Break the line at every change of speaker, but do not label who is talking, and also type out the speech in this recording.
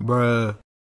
Bruh.